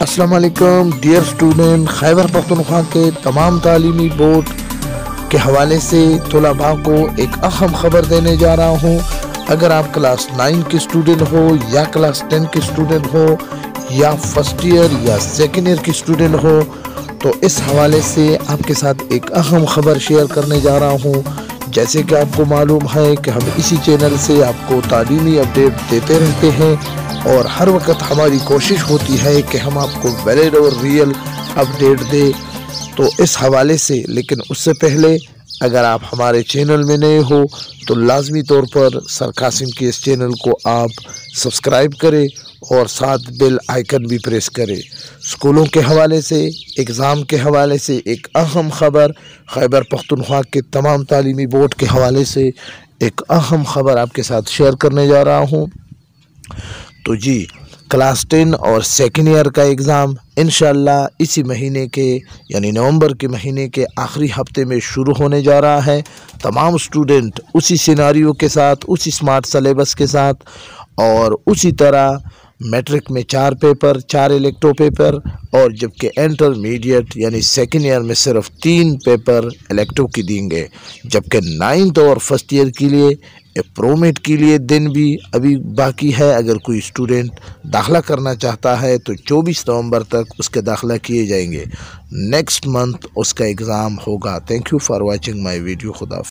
السلام علیکم dear student Khyber Pakhtunkhwa کے تمام تعلیمی بورڈ کے حوالے سے طلباء کو ایک اہم خبر دینے جا رہا ہوں۔ اگر آپ کلاس نائن کے اسٹوڈنٹ ہو یا کلاس ٹین کے اسٹوڈنٹ ہو یا فرسٹ ایئر یا سیکنڈ ایئر کے اسٹوڈنٹ ہو، تو اس حوالے سے آپ کے ساتھ ایک اہم خبر شیئر کرنے جا رہا ہوں۔ جیسے کہ آپ کو معلوم ہے کہ ہم اسی چینل سے آپ کو تعلیمی اپڈیٹ دیتے رہتے ہیں اور ہر وقت ہماری کوشش ہوتی ہے کہ ہم آپ کو ویلڈ اور ریئل اپڈیٹ دے۔ تو اس حوالے سے، لیکن اس سے پہلے اگر آپ ہمارے چینل میں نئے ہو، تو لازمی طور پر سر قاسم کی اس چینل کو آپ سبسکرائب کریں اور ساتھ بیل آئیکن بھی پریس کرے۔ اسکولوں کے حوالے سے اگزام کے حوالے سے ایک اہم خبر، خیبر پختونخوا کے تمام تعلیمی بورڈ کے حوالے سے ایک اہم خبر آپ کے ساتھ شیئر کرنے جا رہا ہوں۔ تو جی کلاس ٹین اور سیکنڈ ایئر کا اگزام انشاءاللہ اسی مہینے کے یعنی نومبر کے مہینے کے آخری ہفتے میں شروع ہونے جا رہا ہے۔ تمام اسٹوڈنٹ اسی سیناریو کے ساتھ، اسی سمارٹ سلیبس کے ساتھ اور اسی طرح میٹرک میں چار پیپر، چار الیکٹو پیپر اور جبکہ انٹرمیڈیٹ یعنی سیکنڈ ایئر میں صرف تین پیپر الیکٹو کی دیں گے، جبکہ نائنتھ اور فرسٹ ایئر کے لیے پرومیٹ کے لیے دن بھی ابھی باقی ہے۔ اگر کوئی اسٹوڈنٹ داخلہ کرنا چاہتا ہے تو چوبیس نومبر تک اس کے داخلہ کیے جائیں گے۔ نیکسٹ منتھ اس کا اگزام ہوگا۔ Thank you for watching my video خدا